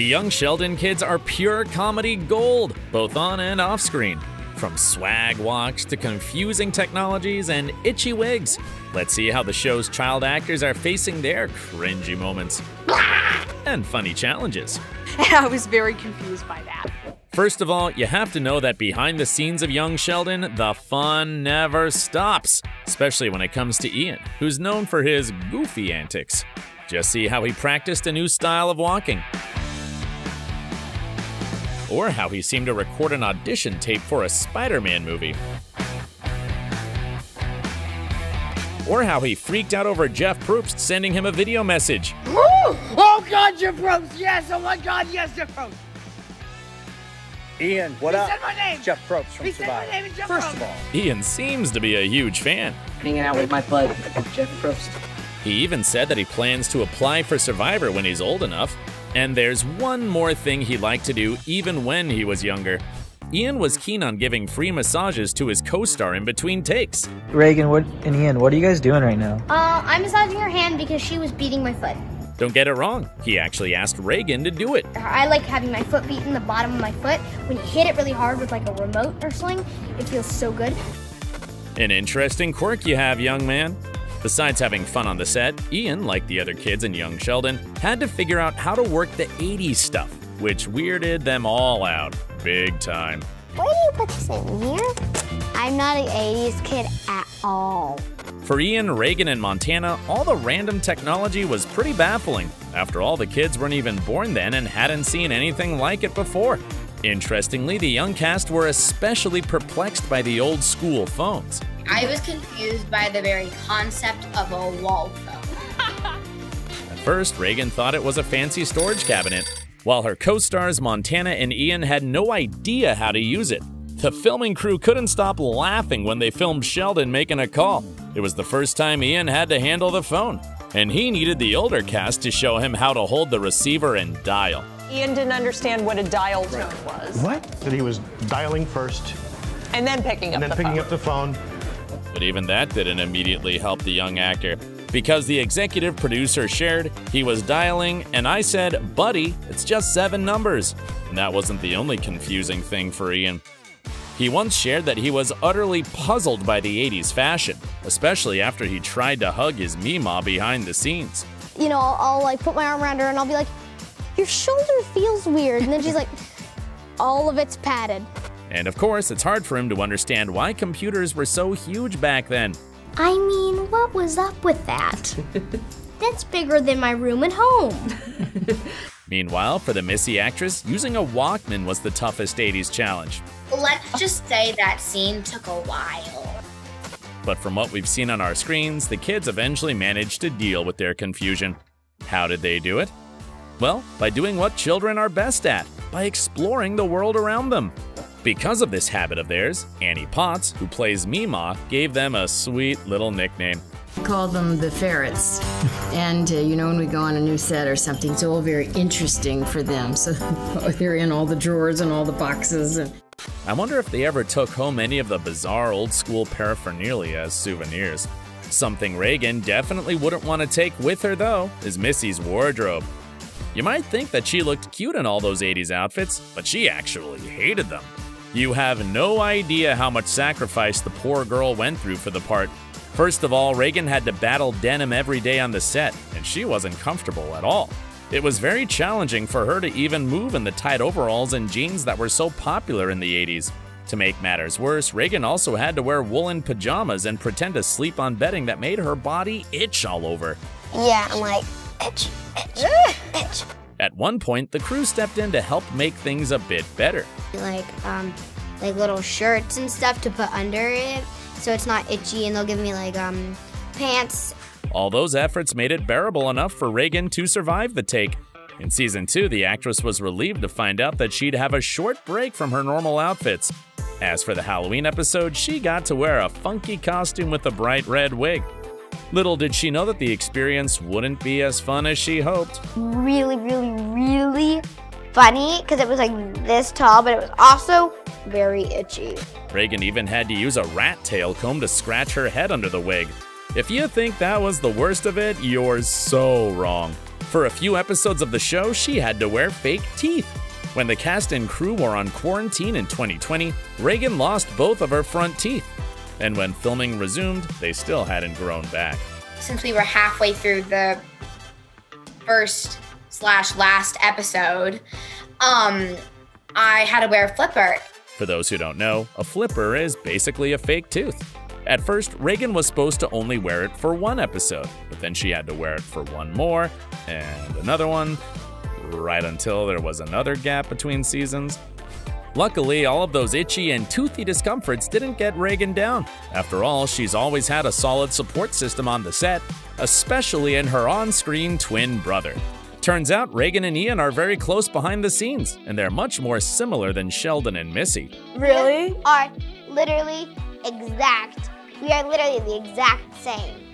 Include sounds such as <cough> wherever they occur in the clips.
The young Sheldon kids are pure comedy gold, both on and off screen. From swag walks to confusing technologies and itchy wigs. Let's see how the show's child actors are facing their cringy moments and funny challenges. <laughs> I was very confused by that. First of all, you have to know that behind the scenes of young Sheldon, the fun never stops, especially when it comes to Iain, who's known for his goofy antics. Just see how he practiced a new style of walking. Or how he seemed to record an audition tape for a Spider Man movie. Or how he freaked out over Jeff Probst sending him a video message. Oh God, Jeff Probst! Yes! Oh my God, yes, Jeff Probst! Iain, what he up? said my name. Jeff Probst from He said my Survivor. name is Jeff First Probst. of all, Iain seems to be a huge fan. hanging out with my bud, Jeff Probst. He even said that he plans to apply for Survivor when he's old enough. And there's one more thing he liked to do even when he was younger. Iain was keen on giving free massages to his co star in between takes. Raegan, what and Iain, what are you guys doing right now? Uh, I'm massaging her hand because she was beating my foot. Don't get it wrong, he actually asked Raegan to do it. I like having my foot beat in the bottom of my foot. When you hit it really hard with like a remote or sling, it feels so good. An interesting quirk you have, young man. Besides having fun on the set, Iain, like the other kids in Young Sheldon, had to figure out how to work the 80s stuff, which weirded them all out. Big time. Why do you put this in here? I'm not an 80s kid at all. For Iain, Raegan, and Montana, all the random technology was pretty baffling. After all, the kids weren't even born then and hadn't seen anything like it before. Interestingly, the young cast were especially perplexed by the old school phones. I was confused by the very concept of a wall phone. At first, Raegan thought it was a fancy storage cabinet, while her co stars Montana and Iain had no idea how to use it. The filming crew couldn't stop laughing when they filmed Sheldon making a call. It was the first time Iain had to handle the phone, and he needed the older cast to show him how to hold the receiver and dial. Iain didn't understand what a dial tone was. What? That he was dialing first And then picking up and then the picking phone. up the phone. But even that didn't immediately help the young actor. Because the executive producer shared, he was dialing, and I said, Buddy, it's just seven numbers. And that wasn't the only confusing thing for Iain. He once shared that he was utterly puzzled by the 80s fashion, especially after he tried to hug his Meemaw behind the scenes. You know, I'll, I'll like put my arm around her and I'll be like, your shoulder feels weird. And then she's like, all of it's padded. And of course, it's hard for him to understand why computers were so huge back then. I mean, what was up with that? That's bigger than my room at home. Meanwhile, for the Missy actress, using a Walkman was the toughest 80s challenge. Let's just say that scene took a while. But from what we've seen on our screens, the kids eventually managed to deal with their confusion. How did they do it? Well, by doing what children are best at, by exploring the world around them. Because of this habit of theirs, Annie Potts, who plays Meemaw, gave them a sweet little nickname. call them the ferrets. And, uh, you know, when we go on a new set or something, it's all very interesting for them. So <laughs> they're in all the drawers and all the boxes. And I wonder if they ever took home any of the bizarre old school paraphernalia as souvenirs. Something Raegan definitely wouldn't want to take with her, though, is Missy's wardrobe. You might think that she looked cute in all those 80s outfits, but she actually hated them. You have no idea how much sacrifice the poor girl went through for the part. First of all, Raegan had to battle denim every day on the set, and she wasn't comfortable at all. It was very challenging for her to even move in the tight overalls and jeans that were so popular in the 80s. To make matters worse, Raegan also had to wear woolen pajamas and pretend to sleep on bedding that made her body itch all over. Yeah, I'm like, itch. At one point, the crew stepped in to help make things a bit better. Like, um, like little shirts and stuff to put under it so it's not itchy, and they'll give me like, um, pants. All those efforts made it bearable enough for Raegan to survive the take. In season 2, the actress was relieved to find out that she'd have a short break from her normal outfits. As for the Halloween episode, she got to wear a funky costume with a bright red wig. Little did she know that the experience wouldn't be as fun as she hoped. Really, really, really funny because it was like this tall, but it was also very itchy. Raegan even had to use a rat tail comb to scratch her head under the wig. If you think that was the worst of it, you're so wrong. For a few episodes of the show, she had to wear fake teeth. When the cast and crew were on quarantine in 2020, Raegan lost both of her front teeth. And when filming resumed, they still hadn't grown back. Since we were halfway through the first slash last episode, um, I had to wear a flipper. For those who don't know, a flipper is basically a fake tooth. At first, Raegan was supposed to only wear it for one episode, but then she had to wear it for one more, and another one, right until there was another gap between seasons. Luckily, all of those itchy and toothy discomforts didn't get Raegan down. After all, she's always had a solid support system on the set, especially in her on screen twin brother. Turns out Raegan and Iain are very close behind the scenes, and they're much more similar than Sheldon and Missy. Really? Are literally exact. We are literally the exact same.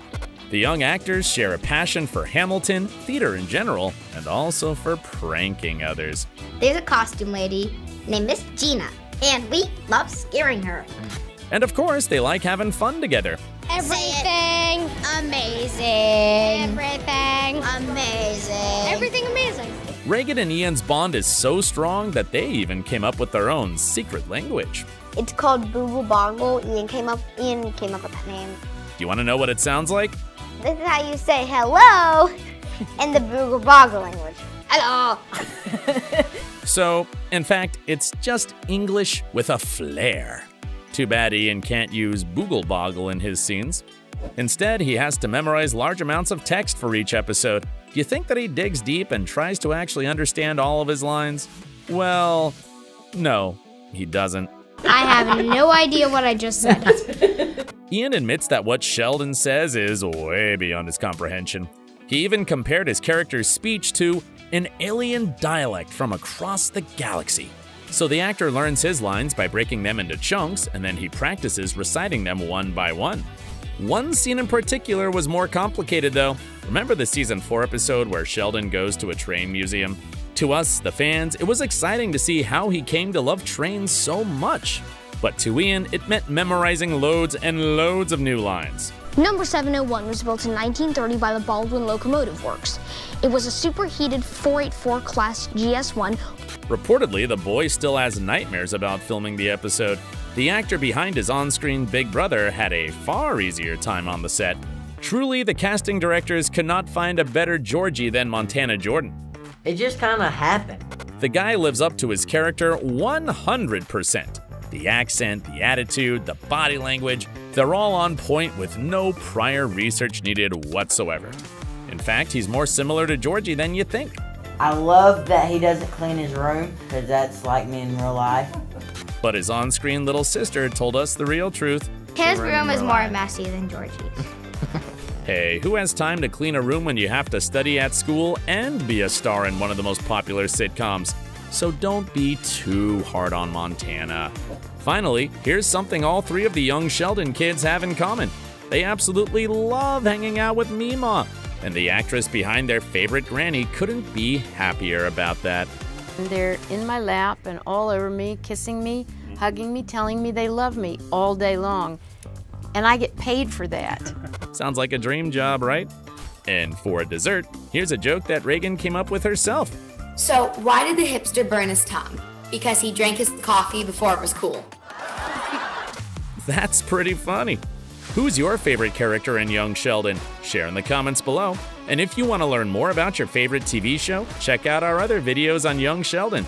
The young actors share a passion for Hamilton, theater in general, and also for pranking others. There's a costume lady named Miss Gina, and we love scaring her. And of course, they like having fun together. Everything amazing. Everything amazing. Everything amazing. Raegan and Iain's bond is so strong that they even came up with their own secret language. It's called Boogle Boggle. Iain came up. Iain came up with that name. Do you want to know what it sounds like? This is how you say hello <laughs> in the Boogle Boggle language. Hello. <laughs> So, in fact, it's just English with a flair. Too bad Iain can't use Boogle Boggle in his scenes. Instead, he has to memorize large amounts of text for each episode. Do you think that he digs deep and tries to actually understand all of his lines? Well, no, he doesn't. I have no idea what I just said. <laughs> Iain admits that what Sheldon says is way beyond his comprehension. He even compared his character's speech to an alien dialect from across the galaxy. So the actor learns his lines by breaking them into chunks, and then he practices reciting them one by one. One scene in particular was more complicated though. Remember the season 4 episode where Sheldon goes to a train museum? To us, the fans, it was exciting to see how he came to love trains so much. But to Iain, it meant memorizing loads and loads of new lines. Number 701 was built in 1930 by the Baldwin Locomotive Works. It was a superheated 484 class GS1. Reportedly, the boy still has nightmares about filming the episode. The actor behind his on screen big brother had a far easier time on the set. Truly, the casting directors could not find a better Georgie than Montana Jordan. It just kind of happened. The guy lives up to his character 100%. The accent, the attitude, the body language, they're all on point with no prior research needed whatsoever. In fact, he's more similar to Georgie than you think. I love that he doesn't clean his room, because that's like me in real life. But his on screen little sister told us the real truth. His room is more messy than Georgie's. <laughs> Hey, who has time to clean a room when you have to study at school and be a star in one of the most popular sitcoms? So don't be too hard on Montana. Finally, here's something all three of the young Sheldon kids have in common. They absolutely love hanging out with Meemaw, and the actress behind their favorite granny couldn't be happier about that. They're in my lap and all over me, kissing me, hugging me, telling me they love me all day long. And I get paid for that. Sounds like a dream job, right? And for a dessert, here's a joke that Raegan came up with herself. So, why did the hipster burn his tongue? Because he drank his coffee before it was cool. <laughs> That's pretty funny. Who's your favorite character in Young Sheldon? Share in the comments below. And if you want to learn more about your favorite TV show, check out our other videos on Young Sheldon.